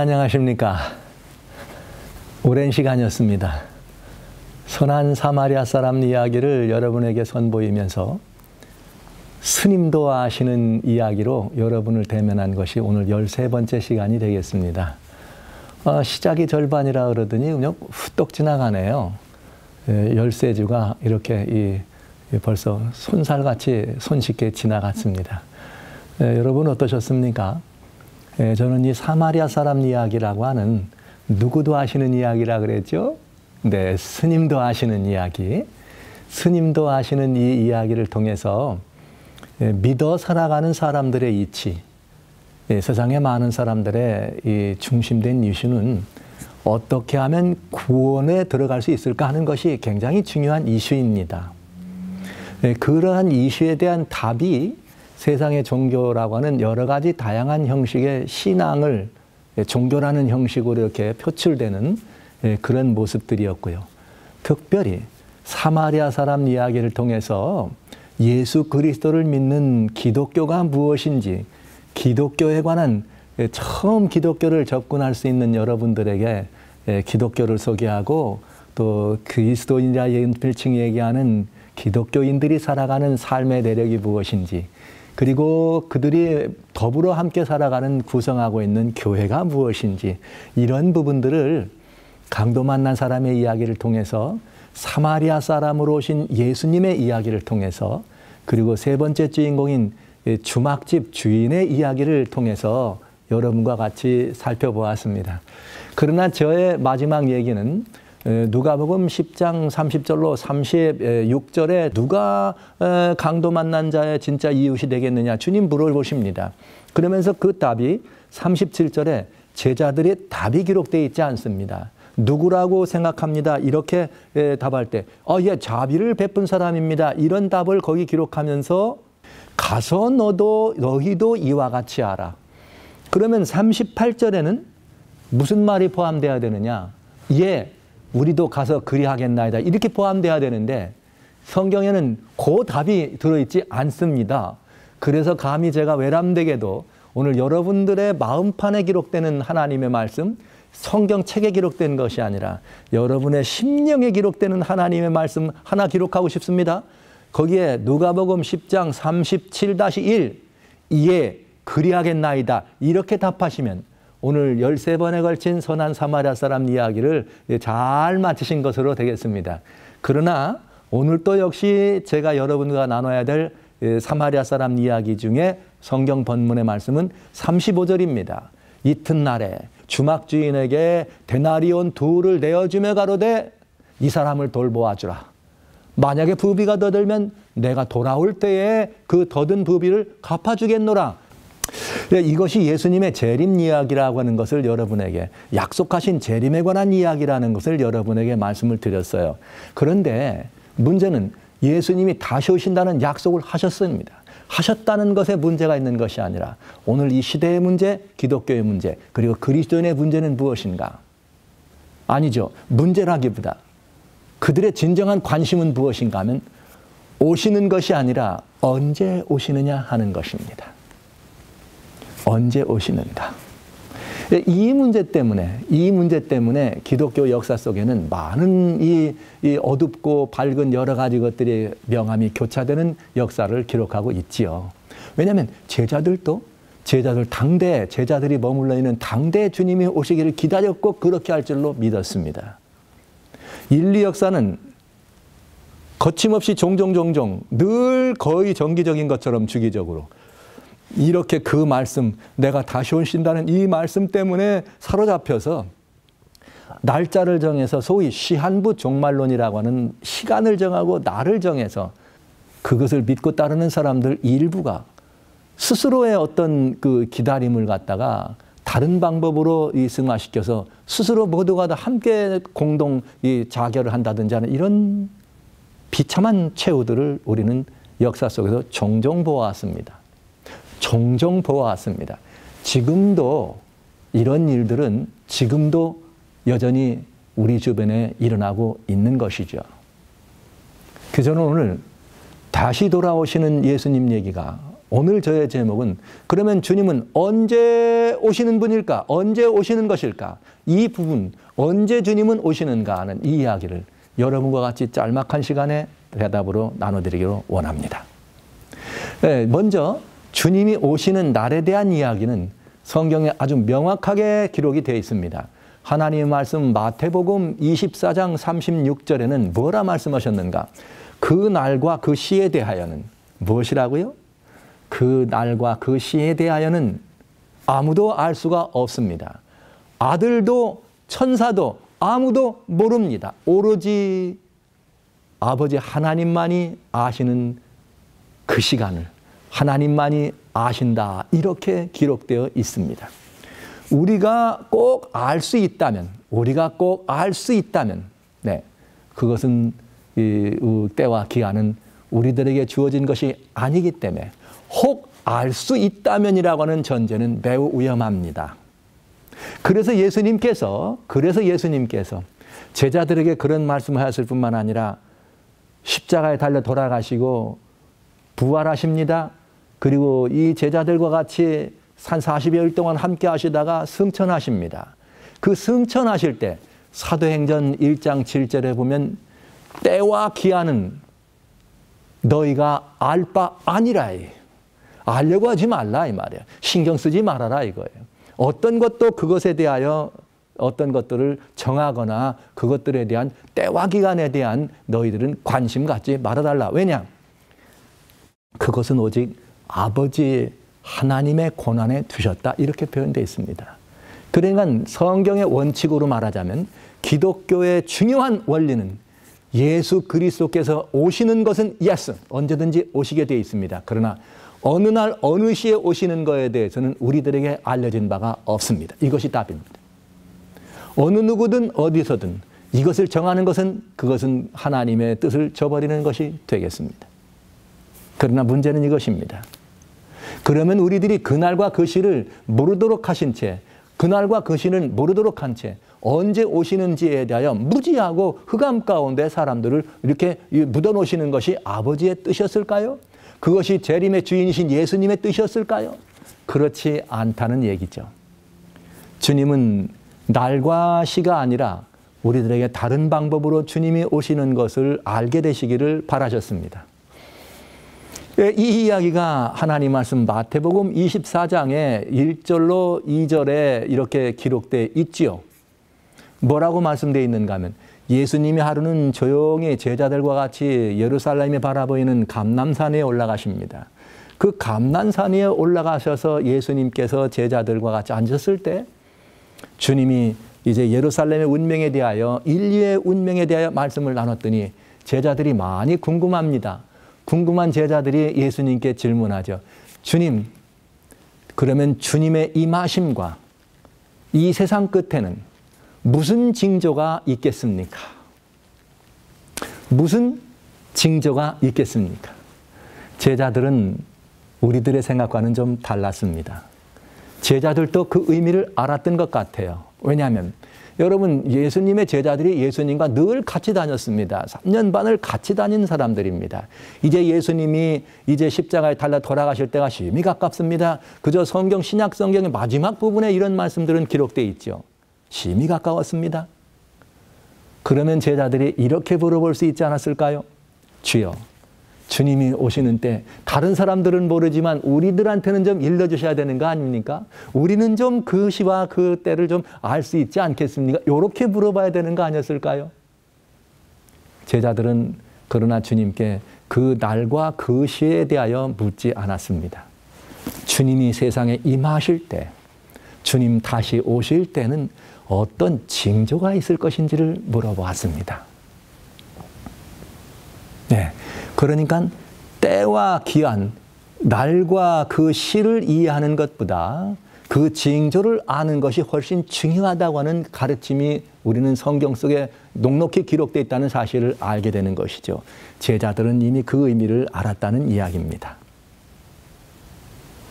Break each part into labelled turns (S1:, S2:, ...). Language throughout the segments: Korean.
S1: 안녕하십니까? 오랜 시간이었습니다. 선한 사마리아 사람 이야기를 여러분에게 선보이면서 스님도 아시는 이야기로 여러분을 대면한 것이 오늘 13번째 시간이 되겠습니다. 어, 시작이 절반이라 그러더니 그냥 후떡 지나가네요. 예, 열세주가 이렇게 이, 벌써 손살같이 손쉽게 지나갔습니다. 예, 여러분 어떠셨습니까? 예, 저는 이 사마리아 사람 이야기라고 하는 누구도 아시는 이야기라 그랬죠? 네, 스님도 아시는 이야기. 스님도 아시는 이 이야기를 통해서 예, 믿어 살아가는 사람들의 이치, 예, 세상의 많은 사람들의 이 중심된 이슈는 어떻게 하면 구원에 들어갈 수 있을까 하는 것이 굉장히 중요한 이슈입니다. 그러한 이슈에 대한 답이 세상의 종교라고 하는 여러 가지 다양한 형식의 신앙을 예, 종교라는 형식으로 이렇게 표출되는 예, 그런 모습들이었고요. 특별히 사마리아 사람 이야기를 통해서 예수 그리스도를 믿는 기독교가 무엇인지 기독교에 관한 예, 처음 기독교를 접근할 수 있는 여러분들에게 기독교를 소개하고 또 그리스도인이라 필칭 얘기하는 기독교인들이 살아가는 삶의 내력이 무엇인지 그리고 그들이 더불어 함께 살아가는 구성하고 있는 교회가 무엇인지 이런 부분들을 강도 만난 사람의 이야기를 통해서 사마리아 사람으로 오신 예수님의 이야기를 통해서 그리고 세 번째 주인공인 주막집 주인의 이야기를 통해서 여러분과 같이 살펴보았습니다. 그러나 저의 마지막 얘기는 누가복음 10장 30절로 36절에 누가 강도 만난 자의 진짜 이웃이 되겠느냐 주님 물어보십니다. 그러면서 그 답이 37절에 제자들의 답이 기록되어 있지 않습니다. 누구라고 생각합니다. 이렇게 답할 때, 어, 예, 자비를 베푼 사람입니다. 이런 답을 거기 기록하면서 가서 너도, 너희도 이와 같이 하라. 그러면 38절에는 무슨 말이 포함되어야 되느냐? 예, 우리도 가서 그리하겠나이다. 이렇게 포함돼야 되는데 성경에는 그 답이 들어있지 않습니다. 그래서 감히 제가 외람되게도 오늘 여러분들의 마음판에 기록되는 하나님의 말씀, 성경 책에 기록된 것이 아니라 여러분의 심령에 기록되는 하나님의 말씀 하나 기록하고 싶습니다. 거기에 누가복음 10장 37-1 이에 그리하겠나이다. 이렇게 답하시면 오늘 13번에 걸친 선한 사마리아 사람 이야기를 잘 마치신 것으로 되겠습니다. 그러나 오늘 또 역시 제가 여러분과 나눠야 될 사마리아 사람 이야기 중에 성경 본문의 말씀은 35절입니다. 이튿날에 주막 주인에게 데나리온 둘을 내어주며 가로되 이 사람을 돌보아 주라. 만약에 부비가 더 들면 내가 돌아올 때에 그 더든 부비를 갚아주겠노라. 네, 이것이 예수님의 재림 이야기라고 하는 것을 여러분에게 약속하신 재림에 관한 이야기라는 것을 여러분에게 말씀을 드렸어요. 그런데 문제는 예수님이 다시 오신다는 약속을 하셨습니다. 하셨다는 것에 문제가 있는 것이 아니라 오늘 이 시대의 문제, 기독교의 문제, 그리고 그리스도인의 문제는 무엇인가? 아니죠. 문제라기보다 그들의 진정한 관심은 무엇인가 하면 오시는 것이 아니라 언제 오시느냐 하는 것입니다. 언제 오시는가? 이 문제 때문에, 이 문제 때문에 기독교 역사 속에는 많은 이, 이 어둡고 밝은 여러 가지 것들이 명암이 교차되는 역사를 기록하고 있지요. 왜냐하면 제자들도 제자들 당대 제자들이 머물러 있는 당대 주님이 오시기를 기다렸고 그렇게 할 줄로 믿었습니다. 인류 역사는 거침없이 종종 종종 늘 거의 정기적인 것처럼 주기적으로 이렇게 그 말씀, 내가 다시 오신다는 이 말씀 때문에 사로잡혀서 날짜를 정해서 소위 시한부 종말론이라고 하는 시간을 정하고 날을 정해서 그것을 믿고 따르는 사람들 일부가 스스로의 어떤 그 기다림을 갖다가 다른 방법으로 이 승화시켜서 스스로 모두가 다 함께 공동 이 자결을 한다든지 하는 이런 비참한 최후들을 우리는 역사 속에서 종종 보았습니다. 종종 보아왔습니다. 지금도 이런 일들은 지금도 여전히 우리 주변에 일어나고 있는 것이죠. 그래서 오늘 다시 돌아오시는 예수님 얘기가 오늘 저의 제목은 그러면 주님은 언제 오시는 분일까? 언제 오시는 것일까? 이 부분, 언제 주님은 오시는가 하는 이 이야기를 여러분과 같이 짤막한 시간에 대답으로 나눠드리기로 원합니다. 네, 먼저 주님이 오시는 날에 대한 이야기는 성경에 아주 명확하게 기록이 되어 있습니다. 하나님의 말씀 마태복음 24장 36절에는 뭐라 말씀하셨는가? 그 날과 그 시에 대하여는 무엇이라고요? 그 날과 그 시에 대하여는 아무도 알 수가 없습니다. 아들도 천사도 아무도 모릅니다. 오로지 아버지 하나님만이 아시는 그 시간을 하나님만이 아신다. 이렇게 기록되어 있습니다. 우리가 꼭 알 수 있다면, 우리가 꼭 알 수 있다면, 네, 그것은 이 때와 기한은 우리들에게 주어진 것이 아니기 때문에 혹 알 수 있다면이라고 하는 전제는 매우 위험합니다. 그래서 예수님께서 그래서 예수님께서 제자들에게 그런 말씀을 하셨을 뿐만 아니라 십자가에 달려 돌아가시고 부활하십니다. 그리고 이 제자들과 같이 한 40여일 동안 함께 하시다가 승천하십니다. 그 승천하실 때 사도행전 1장 7절에 보면 때와 기한은 너희가 알 바 아니라 알려고 하지 말라 이 말이야. 신경 쓰지 말아라 이거예요. 어떤 것도 그것에 대하여 어떤 것들을 정하거나 그것들에 대한 때와 기간에 대한 너희들은 관심 갖지 말아달라. 왜냐? 그것은 오직 아버지 하나님의 권한에 두셨다. 이렇게 표현되어 있습니다. 그러니까 성경의 원칙으로 말하자면 기독교의 중요한 원리는 예수 그리스도께서 오시는 것은 yes 언제든지 오시게 되어 있습니다. 그러나 어느 날 어느 시에 오시는 것에 대해서는 우리들에게 알려진 바가 없습니다. 이것이 답입니다. 어느 누구든 어디서든 이것을 정하는 것은 그것은 하나님의 뜻을 저버리는 것이 되겠습니다. 그러나 문제는 이것입니다. 그러면 우리들이 그날과 그 시를 모르도록 하신 채 그날과 그 시를 모르도록 한 채 언제 오시는지에 대하여 무지하고 흑암 가운데 사람들을 이렇게 묻어 놓으시는 것이 아버지의 뜻이었을까요? 그것이 재림의 주인이신 예수님의 뜻이었을까요? 그렇지 않다는 얘기죠. 주님은 날과 시가 아니라 우리들에게 다른 방법으로 주님이 오시는 것을 알게 되시기를 바라셨습니다. 예, 이 이야기가 하나님 말씀 마태복음 24장에 1절로 2절에 이렇게 기록되어 있지요. 뭐라고 말씀되어 있는가 하면 예수님이 하루는 조용히 제자들과 같이 예루살렘에 바라보이는 감남산에 올라가십니다. 그 감남산 위에 올라가셔서 예수님께서 제자들과 같이 앉았을 때 주님이 이제 예루살렘의 운명에 대하여 인류의 운명에 대하여 말씀을 나눴더니 제자들이 많이 궁금합니다. 궁금한 제자들이 예수님께 질문하죠. 주님, 그러면 주님의 임하심과 이 세상 끝에는 무슨 징조가 있겠습니까? 무슨 징조가 있겠습니까? 제자들은 우리들의 생각과는 좀 달랐습니다. 제자들도 그 의미를 알았던 것 같아요. 왜냐하면 여러분 예수님의 제자들이 예수님과 늘 같이 다녔습니다. 3년 반을 같이 다닌 사람들입니다. 이제 예수님이 이제 십자가에 달라 돌아가실 때가 심히 가깝습니다. 그저 성경 신약 성경의 마지막 부분에 이런 말씀들은 기록되어 있죠. 심히 가까웠습니다. 그러면 제자들이 이렇게 물어볼 수 있지 않았을까요? 주여, 주님이 오시는 때 다른 사람들은 모르지만 우리들한테는 좀 일러주셔야 되는 거 아닙니까? 우리는 좀 그 시와 그 때를 좀 알 수 있지 않겠습니까? 이렇게 물어봐야 되는 거 아니었을까요? 제자들은 그러나 주님께 그 날과 그 시에 대하여 묻지 않았습니다. 주님이 세상에 임하실 때, 주님 다시 오실 때는 어떤 징조가 있을 것인지를 물어보았습니다. 네. 그러니까 때와 기한, 날과 그 시를 이해하는 것보다 그 징조를 아는 것이 훨씬 중요하다고 하는 가르침이 우리는 성경 속에 녹록히 기록되어 있다는 사실을 알게 되는 것이죠. 제자들은 이미 그 의미를 알았다는 이야기입니다.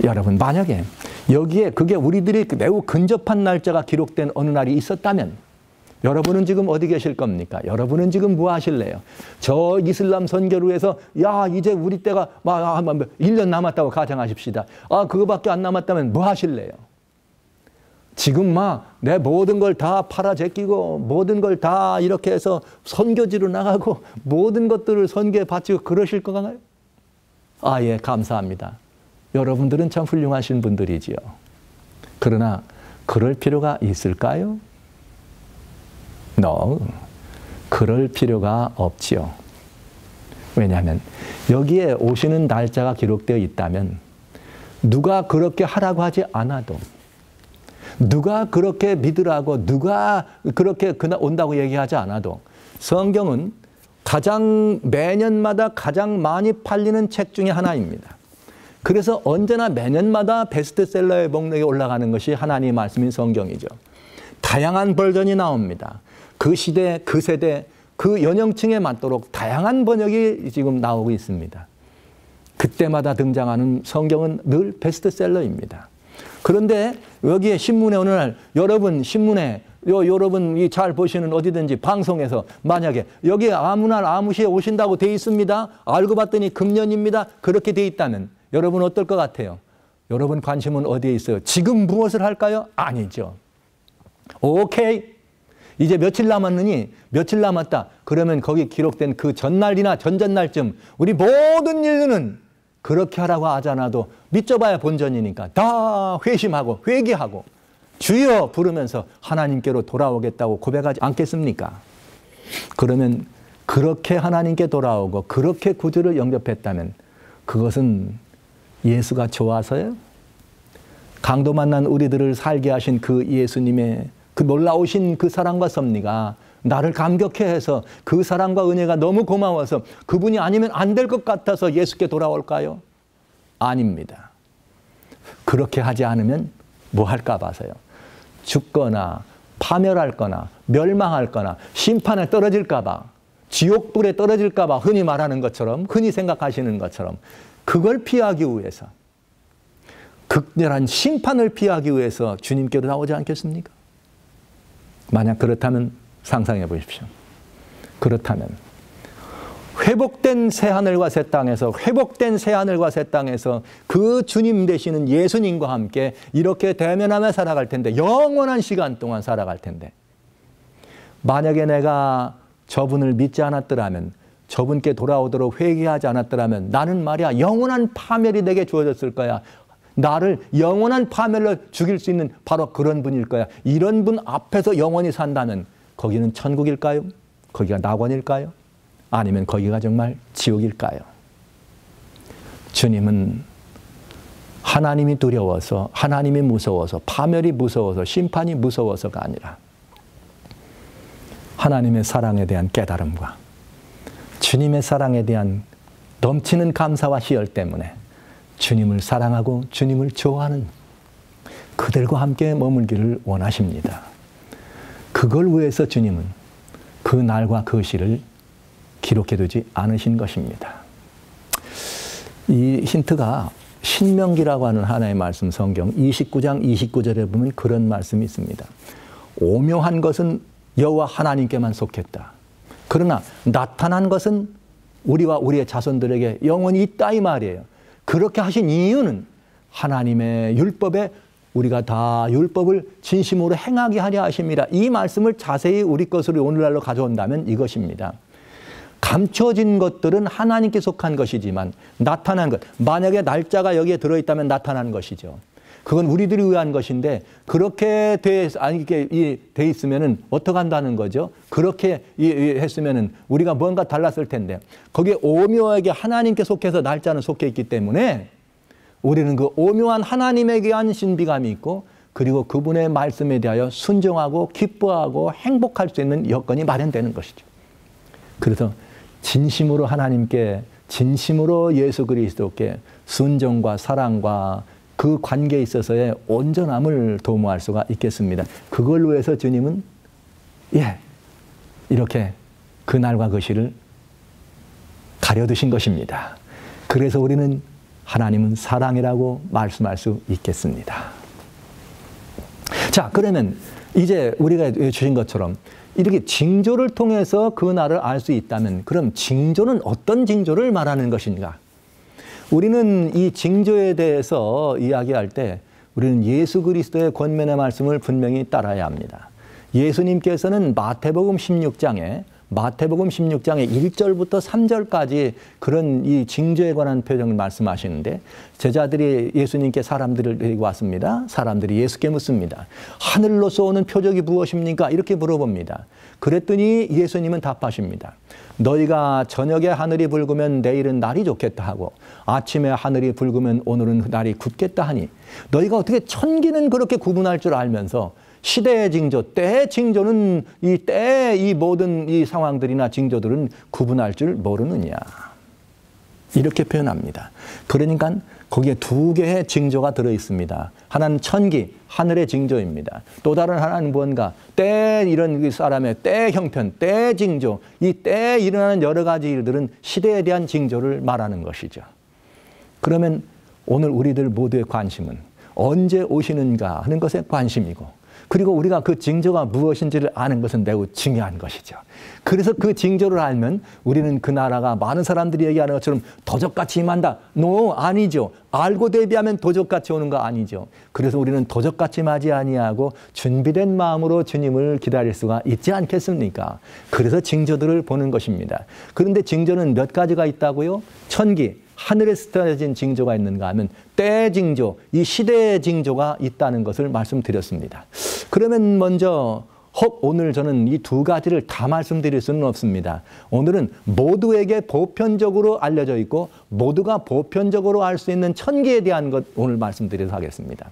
S1: 여러분, 만약에 여기에 그게 우리들이 매우 근접한 날짜가 기록된 어느 날이 있었다면 여러분은 지금 어디 계실 겁니까? 여러분은 지금 뭐 하실래요? 저 이슬람 선교를 위해서 야 이제 우리 때가 막 1년 남았다고 가정하십시다. 아 그거밖에 안 남았다면 뭐 하실래요? 지금 막 내 모든 걸 다 팔아 제끼고 모든 걸 다 이렇게 해서 선교지로 나가고 모든 것들을 선교에 바치고 그러실 건가요? 아, 예, 감사합니다. 여러분들은 참 훌륭하신 분들이지요. 그러나 그럴 필요가 있을까요? No. 그럴 필요가 없지요. 왜냐하면 여기에 오시는 날짜가 기록되어 있다면 누가 그렇게 하라고 하지 않아도 누가 그렇게 믿으라고 누가 그렇게 그날 온다고 얘기하지 않아도 성경은 가장 매년마다 가장 많이 팔리는 책 중에 하나입니다. 그래서 언제나 매년마다 베스트셀러의 목록에 올라가는 것이 하나님의 말씀인 성경이죠. 다양한 버전이 나옵니다. 그 시대, 그 세대, 그 연령층에 맞도록 다양한 번역이 지금 나오고 있습니다. 그때마다 등장하는 성경은 늘 베스트셀러입니다. 그런데 여기에 신문에 날 여러분 신문에 요, 여러분 잘 보시는 어디든지 방송에서 만약에 여기에 아무 날 아무 시에 오신다고 돼 있습니다. 알고 봤더니 금년입니다. 그렇게 돼 있다면 여러분 어떨 것 같아요? 여러분 관심은 어디에 있어요? 지금 무엇을 할까요? 아니죠. 오케이. 이제 며칠 남았느니 며칠 남았다. 그러면 거기 기록된 그 전날이나 전전날쯤 우리 모든 인류는 그렇게 하라고 하지 않아도 믿져봐야 본전이니까 다 회심하고 회개하고 주여 부르면서 하나님께로 돌아오겠다고 고백하지 않겠습니까? 그러면 그렇게 하나님께 돌아오고 그렇게 구주를 영접했다면 그것은 예수가 좋아서요? 강도 만난 우리들을 살게 하신 그 예수님의 그 놀라우신 그 사랑과 섭리가 나를 감격해 해서 그 사랑과 은혜가 너무 고마워서 그분이 아니면 안 될 것 같아서 예수께 돌아올까요? 아닙니다. 그렇게 하지 않으면 뭐 할까 봐서요. 죽거나 파멸할 거나 멸망할 거나 심판에 떨어질까 봐 지옥불에 떨어질까 봐 흔히 말하는 것처럼 흔히 생각하시는 것처럼 그걸 피하기 위해서 극렬한 심판을 피하기 위해서 주님께로 나오지 않겠습니까? 만약 그렇다면 상상해 보십시오. 그렇다면 회복된 새하늘과 새 땅에서 회복된 새하늘과 새 땅에서 그 주님 되시는 예수님과 함께 이렇게 대면하며 살아갈 텐데 영원한 시간 동안 살아갈 텐데 만약에 내가 저분을 믿지 않았더라면 저분께 돌아오도록 회개하지 않았더라면 나는 말이야 영원한 파멸이 내게 주어졌을 거야. 나를 영원한 파멸로 죽일 수 있는 바로 그런 분일 거야. 이런 분 앞에서 영원히 산다면 거기는 천국일까요? 거기가 낙원일까요? 아니면 거기가 정말 지옥일까요? 주님은 하나님이 두려워서, 하나님이 무서워서, 파멸이 무서워서, 심판이 무서워서가 아니라 하나님의 사랑에 대한 깨달음과 주님의 사랑에 대한 넘치는 감사와 희열 때문에 주님을 사랑하고 주님을 좋아하는 그들과 함께 머물기를 원하십니다. 그걸 위해서 주님은 그 날과 그 시를 기록해 두지 않으신 것입니다. 이 힌트가 신명기라고 하는 하나의 말씀 성경 29장 29절에 보면 그런 말씀이 있습니다. 오묘한 것은 여호와 하나님께만 속했다. 그러나 나타난 것은 우리와 우리의 자손들에게 영원히 있다 이 말이에요. 그렇게 하신 이유는 하나님의 율법에 우리가 다 율법을 진심으로 행하게 하려 하십니다. 이 말씀을 자세히 우리 것으로 오늘날로 가져온다면 이것입니다. 감춰진 것들은 하나님께 속한 것이지만 나타난 것, 만약에 날짜가 여기에 들어있다면 나타난 것이죠. 그건 우리들이 의한 것인데 그렇게 돼 아니 이게 돼 있으면은 어떻게 한다는 거죠? 그렇게 했으면은 우리가 뭔가 달랐을 텐데 거기에 오묘하게 하나님께 속해서 날짜는 속해 있기 때문에 우리는 그 오묘한 하나님에 대한 신비감이 있고 그리고 그분의 말씀에 대하여 순종하고 기뻐하고 행복할 수 있는 여건이 마련되는 것이죠. 그래서 진심으로 하나님께 진심으로 예수 그리스도께 순종과 사랑과 그 관계에 있어서의 온전함을 도모할 수가 있겠습니다. 그걸 위해서 주님은 예 이렇게 그 날과 그 시를 가려두신 것입니다. 그래서 우리는 하나님은 사랑이라고 말씀할 수 있겠습니다. 자, 그러면 이제 우리가 주신 것처럼 이렇게 징조를 통해서 그 나를 알수 있다면 그럼 징조는 어떤 징조를 말하는 것인가? 우리는 이 징조에 대해서 이야기할 때 우리는 예수 그리스도의 권면의 말씀을 분명히 따라야 합니다. 예수님께서는 마태복음 16장에 마태복음 16장의 1절부터 3절까지 그런 이 징조에 관한 표정을 말씀하시는데 제자들이 예수님께 사람들을 데리고 왔습니다. 사람들이 예수께 묻습니다. 하늘로서 오는 표적이 무엇입니까? 이렇게 물어봅니다. 그랬더니 예수님은 답하십니다. 너희가 저녁에 하늘이 붉으면 내일은 날이 좋겠다 하고 아침에 하늘이 붉으면 오늘은 날이 굳겠다 하니 너희가 어떻게 천기는 그렇게 구분할 줄 알면서 시대의 징조, 때의 징조는 이 때의 이 모든 이 상황들이나 징조들은 구분할 줄 모르느냐. 이렇게 표현합니다. 그러니까 거기에 두 개의 징조가 들어 있습니다. 하나는 천기, 하늘의 징조입니다. 또 다른 하나는 뭔가 때 이런 그 사람의 때 형편, 때 징조, 이 때에 일어나는 여러 가지 일들은 시대에 대한 징조를 말하는 것이죠. 그러면 오늘 우리들 모두의 관심은 언제 오시는가 하는 것에 관심이고 그리고 우리가 그 징조가 무엇인지를 아는 것은 매우 중요한 것이죠. 그래서 그 징조를 알면 우리는 그 나라가 많은 사람들이 얘기하는 것처럼 도적같이 임한다. 노, 아니죠. 알고 대비하면 도적같이 오는 거 아니죠. 그래서 우리는 도적같이 맞이 아니하고 준비된 마음으로 주님을 기다릴 수가 있지 않겠습니까? 그래서 징조들을 보는 것입니다. 그런데 징조는 몇 가지가 있다고요? 천기, 하늘에 스며진 징조가 있는가 하면 때 징조, 이 시대의 징조가 있다는 것을 말씀드렸습니다. 그러면 먼저 혹 오늘 저는 이 두 가지를 다 말씀드릴 수는 없습니다. 오늘은 모두에게 보편적으로 알려져 있고 모두가 보편적으로 알 수 있는 천기에 대한 것 오늘 말씀드리도록 하겠습니다.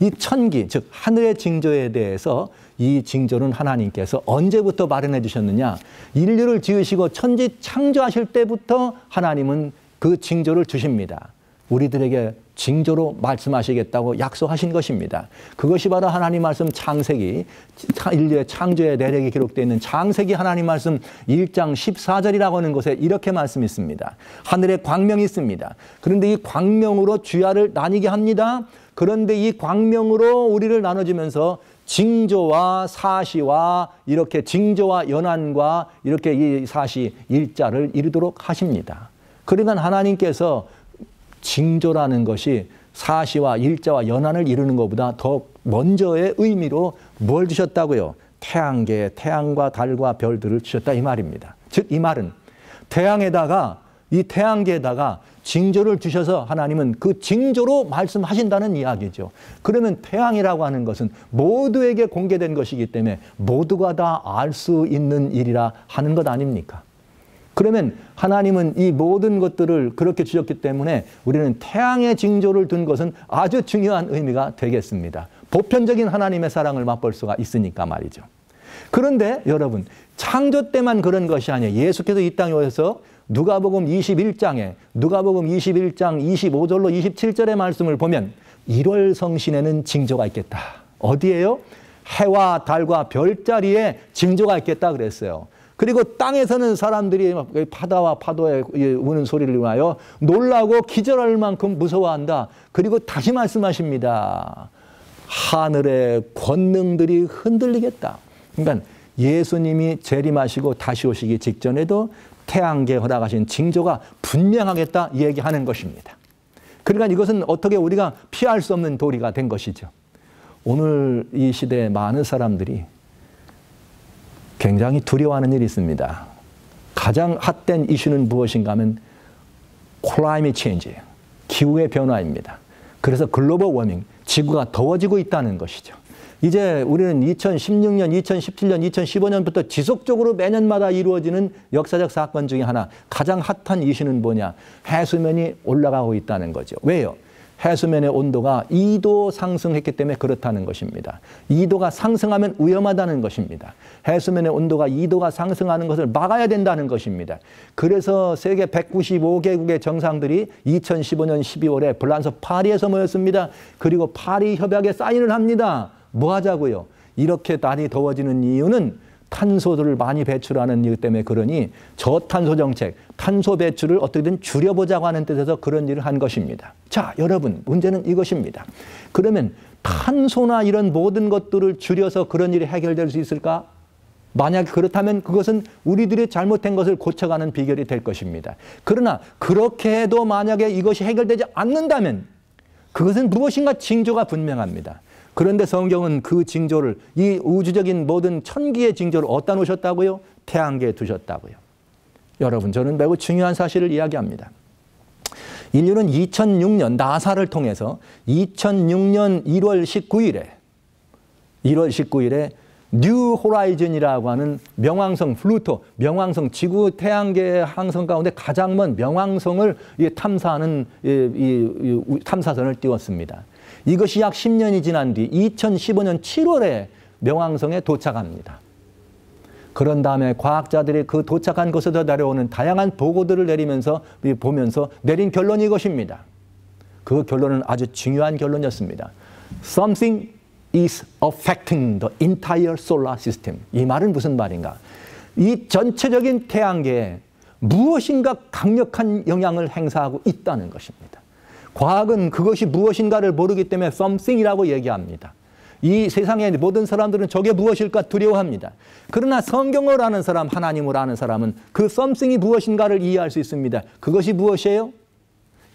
S1: 이 천기, 즉 하늘의 징조에 대해서 이 징조는 하나님께서 언제부터 마련해 주셨느냐? 인류를 지으시고 천지 창조하실 때부터 하나님은 그 징조를 주십니다. 우리들에게 징조로 말씀하시겠다고 약속하신 것입니다. 그것이 바로 하나님 말씀 창세기, 인류의 창조의 내력이 기록되어 있는 창세기 하나님 말씀 1장 14절이라고 하는 곳에 이렇게 말씀이 있습니다. 하늘에 광명이 있습니다. 그런데 이 광명으로 주야를 나뉘게 합니다. 그런데 이 광명으로 우리를 나눠주면서 징조와 사시와 이렇게 징조와 연한과 이렇게 이 사시 일자를 이루도록 하십니다. 그러니까 하나님께서 징조라는 것이 사시와 일자와 연한을 이루는 것보다 더 먼저의 의미로 뭘 주셨다고요? 태양계, 태양과 달과 별들을 주셨다 이 말입니다. 즉 이 말은 태양에다가 이 태양계에다가 징조를 주셔서 하나님은 그 징조로 말씀하신다는 이야기죠. 그러면 태양이라고 하는 것은 모두에게 공개된 것이기 때문에 모두가 다 알 수 있는 일이라 하는 것 아닙니까? 그러면 하나님은 이 모든 것들을 그렇게 주셨기 때문에 우리는 태양의 징조를 둔 것은 아주 중요한 의미가 되겠습니다. 보편적인 하나님의 사랑을 맛볼 수가 있으니까 말이죠. 그런데 여러분, 창조 때만 그런 것이 아니에요. 예수께서 이 땅에 오셔서 누가복음 21장에 누가복음 21장 25절로 27절의 말씀을 보면 1월 성신에는 징조가 있겠다. 어디에요? 해와 달과 별자리에 징조가 있겠다 그랬어요. 그리고 땅에서는 사람들이 바다와 파도에 우는 소리를 인하여 놀라고 기절할 만큼 무서워한다. 그리고 다시 말씀하십니다. 하늘의 권능들이 흔들리겠다. 그러니까 예수님이 재림하시고 다시 오시기 직전에도 태양계 허락하신 징조가 분명하겠다 얘기하는 것입니다. 그러니까 이것은 어떻게 우리가 피할 수 없는 도리가 된 것이죠. 오늘 이 시대에 많은 사람들이 굉장히 두려워하는 일이 있습니다. 가장 핫된 이슈는 무엇인가 하면 클라이밋 체인지, 기후의 변화입니다. 그래서 글로벌 워밍, 지구가 더워지고 있다는 것이죠. 이제 우리는 2016년, 2017년, 2015년부터 지속적으로 매년마다 이루어지는 역사적 사건 중에 하나, 가장 핫한 이슈는 뭐냐? 해수면이 올라가고 있다는 거죠. 왜요? 해수면의 온도가 2도 상승했기 때문에 그렇다는 것입니다. 2도가 상승하면 위험하다는 것입니다. 해수면의 온도가 2도가 상승하는 것을 막아야 된다는 것입니다. 그래서 세계 195개국의 정상들이 2015년 12월에 불란서 파리에서 모였습니다. 그리고 파리 협약에 사인을 합니다. 뭐 하자고요? 이렇게 날이 더워지는 이유는 탄소들을 많이 배출하는 이유 때문에 그러니 저탄소 정책, 탄소 배출을 어떻게든 줄여보자고 하는 뜻에서 그런 일을 한 것입니다. 자, 여러분, 문제는 이것입니다. 그러면 탄소나 이런 모든 것들을 줄여서 그런 일이 해결될 수 있을까? 만약 그렇다면 그것은 우리들이 잘못된 것을 고쳐가는 비결이 될 것입니다. 그러나 그렇게 해도 만약에 이것이 해결되지 않는다면 그것은 무엇인가 징조가 분명합니다. 그런데 성경은 그 징조를 이 우주적인 모든 천기의 징조를 어디다 놓으셨다고요? 태양계에 두셨다고요. 여러분 저는 매우 중요한 사실을 이야기합니다. 인류는 2006년 나사를 통해서 2006년 1월 19일에 1월 19일에 New Horizon이라고 하는 명왕성 Pluto, 명왕성 지구 태양계 항성 가운데 가장 먼 명왕성을 탐사하는 탐사선을 띄웠습니다. 이것이 약 10년이 지난 뒤 2015년 7월에 명왕성에 도착합니다. 그런 다음에 과학자들이 그 도착한 곳에서 내려오는 다양한 보고들을 내리면서 보면서 내린 결론이 이것입니다. 그 결론은 아주 중요한 결론이었습니다. Something is affecting the entire solar system. 이 말은 무슨 말인가? 이 전체적인 태양계에 무엇인가 강력한 영향을 행사하고 있다는 것입니다. 과학은 그것이 무엇인가를 모르기 때문에 something이라고 얘기합니다. 이 세상의 모든 사람들은 저게 무엇일까 두려워합니다. 그러나 성경을 아는 사람, 하나님을 아는 사람은 그 something이 무엇인가를 이해할 수 있습니다. 그것이 무엇이에요?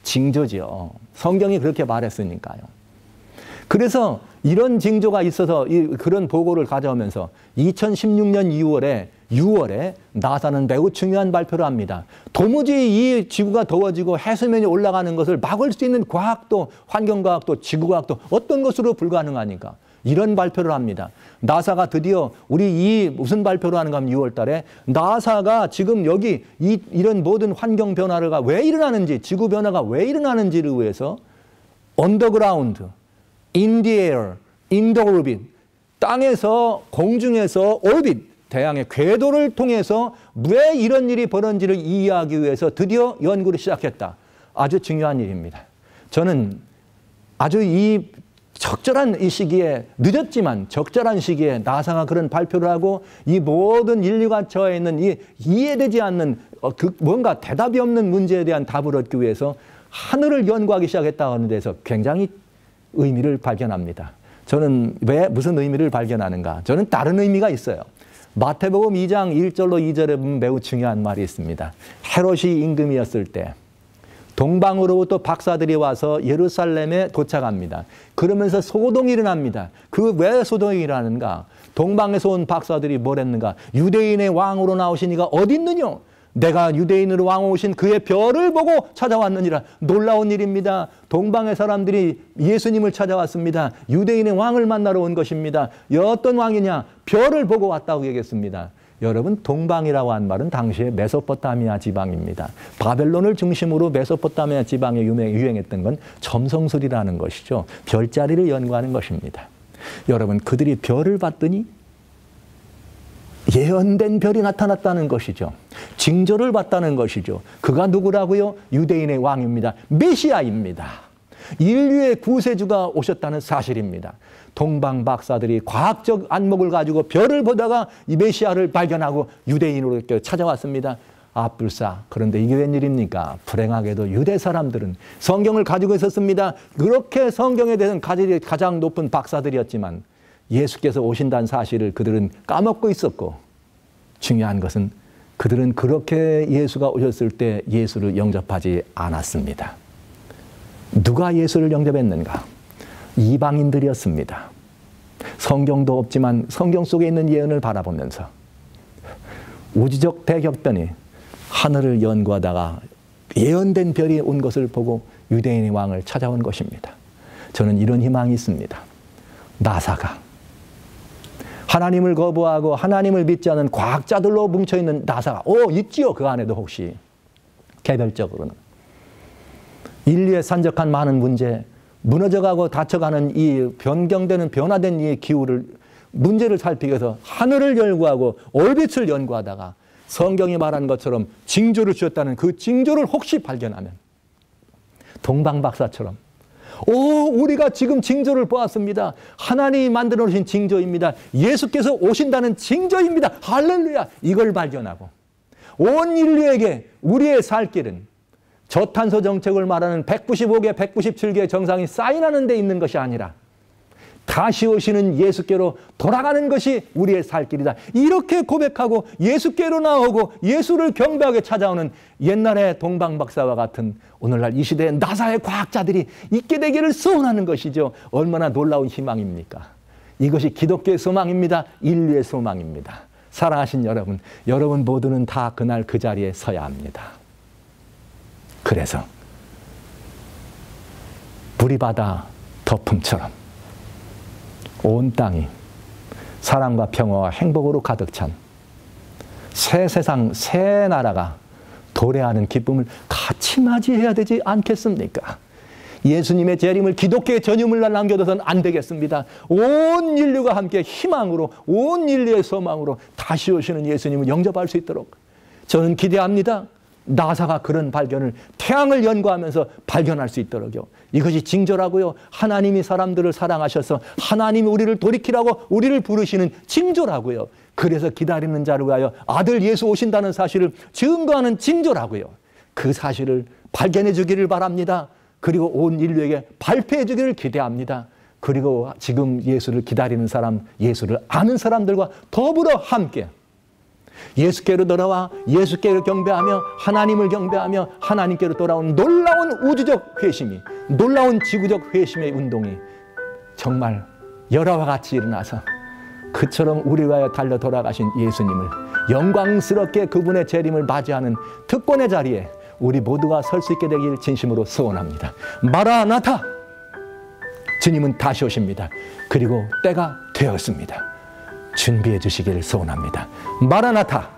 S1: 징조지요. 성경이 그렇게 말했으니까요. 그래서 이런 징조가 있어서 그런 보고를 가져오면서 2016년 2월에 6월에 나사는 매우 중요한 발표를 합니다. 도무지 이 지구가 더워지고 해수면이 올라가는 것을 막을 수 있는 과학도 환경과학도 지구과학도 어떤 것으로 불가능하니까 이런 발표를 합니다. 나사가 드디어 우리 이 무슨 발표를 하는가 하면 6월 달에 나사가 지금 여기 이, 이런 모든 환경 변화가 왜 일어나는지 지구 변화가 왜 일어나는지를 위해서 on the ground in the orbit, 땅에서 공중에서 orbit, 태양의 궤도를 통해서 왜 이런 일이 벌어지를 이해하기 위해서 드디어 연구를 시작했다. 아주 중요한 일입니다. 저는 아주 이 적절한 이 시기에 늦었지만 적절한 시기에 나사가 그런 발표를 하고 이 모든 인류가 처해 있는 이 이해되지 않는 어, 그 뭔가 대답이 없는 문제에 대한 답을 얻기 위해서 하늘을 연구하기 시작했다는 데서 굉장히 의미를 발견합니다. 저는 왜 무슨 의미를 발견하는가? 저는 다른 의미가 있어요. 마태복음 2장 1절로 2절에 보면 매우 중요한 말이 있습니다. 헤롯이 임금이었을 때 동방으로부터 박사들이 와서 예루살렘에 도착합니다. 그러면서 소동이 일어납니다. 그 왜 소동이 일어나는가? 동방에서 온 박사들이 뭘 했는가? 유대인의 왕으로 나오신 이가 어디 있느냐? 내가 유대인으로 왕 오신 그의 별을 보고 찾아왔느니라. 놀라운 일입니다. 동방의 사람들이 예수님을 찾아왔습니다. 유대인의 왕을 만나러 온 것입니다. 어떤 왕이냐? 별을 보고 왔다고 얘기했습니다. 여러분 동방이라고 한 말은 당시에 메소포타미아 지방입니다. 바벨론을 중심으로 메소포타미아 지방에 유행 했던 건 점성술이라는 것이죠. 별자리를 연구하는 것입니다. 여러분 그들이 별을 봤더니 예언된 별이 나타났다는 것이죠. 징조를 봤다는 것이죠. 그가 누구라고요? 유대인의 왕입니다. 메시아입니다. 인류의 구세주가 오셨다는 사실입니다. 동방 박사들이 과학적 안목을 가지고 별을 보다가 이 메시아를 발견하고 유대인으로 찾아왔습니다. 아불사. 그런데 이게 웬일입니까? 불행하게도 유대 사람들은 성경을 가지고 있었습니다. 그렇게 성경에 대해서 가장 높은 박사들이었지만 예수께서 오신다는 사실을 그들은 까먹고 있었고 중요한 것은 그들은 그렇게 예수가 오셨을 때 예수를 영접하지 않았습니다. 누가 예수를 영접했는가? 이방인들이었습니다. 성경도 없지만 성경 속에 있는 예언을 바라보면서 우주적 대격변이 하늘을 연구하다가 예언된 별이 온 것을 보고 유대인의 왕을 찾아온 것입니다. 저는 이런 희망이 있습니다. 나사가 하나님을 거부하고 하나님을 믿지 않은 과학자들로 뭉쳐있는 나사가 오 있지요 그 안에도 혹시? 개별적으로는. 인류의 산적한 많은 문제 무너져가고 닫혀가는 이 변경되는 변화된 이 기후를 문제를 살피기 위해서 하늘을 연구하고 올빛을 연구하다가 성경이 말한 것처럼 징조를 주었다는 그 징조를 혹시 발견하면 동방박사처럼 오, 우리가 지금 징조를 보았습니다. 하나님이 만들어 놓으신 징조입니다. 예수께서 오신다는 징조입니다. 할렐루야. 이걸 발견하고 온 인류에게 우리의 살 길은 저탄소 정책을 말하는 195개, 197개 정상이 사인하는 데 있는 것이 아니라 다시 오시는 예수께로 돌아가는 것이 우리의 살 길이다. 이렇게 고백하고 예수께로 나오고 예수를 경배하게 찾아오는 옛날의 동방박사와 같은 오늘날 이 시대의 나사의 과학자들이 있게 되기를 소원하는 것이죠. 얼마나 놀라운 희망입니까? 이것이 기독교의 소망입니다. 인류의 소망입니다. 사랑하신 여러분, 여러분 모두는 다 그날 그 자리에 서야 합니다. 그래서 물이 바다 덮음처럼 온 땅이 사랑과 평화와 행복으로 가득 찬 새 세상, 새 나라가 도래하는 기쁨을 같이 맞이해야 되지 않겠습니까? 예수님의 재림을 기독교의 전유물 날 남겨둬서는 안 되겠습니다. 온 인류가 함께 희망으로, 온 인류의 소망으로 다시 오시는 예수님을 영접할 수 있도록 저는 기대합니다. 나사가 그런 발견을 태양을 연구하면서 발견할 수 있도록요. 이것이 징조라고요. 하나님이 사람들을 사랑하셔서 하나님이 우리를 돌이키라고 우리를 부르시는 징조라고요. 그래서 기다리는 자를 위하여 아들 예수 오신다는 사실을 증거하는 징조라고요. 그 사실을 발견해 주기를 바랍니다. 그리고 온 인류에게 발표해 주기를 기대합니다. 그리고 지금 예수를 기다리는 사람, 예수를 아는 사람들과 더불어 함께 예수께로 돌아와 예수께로 경배하며 하나님을 경배하며 하나님께로 돌아온 놀라운 우주적 회심이 놀라운 지구적 회심의 운동이 정말 열화와 같이 일어나서 그처럼 우리와 달려 돌아가신 예수님을 영광스럽게 그분의 재림을 맞이하는 특권의 자리에 우리 모두가 설 수 있게 되길 진심으로 소원합니다. 마라나타! 주님은 다시 오십니다. 그리고 때가 되었습니다. 준비해 주시기를 소원합니다. 마라나타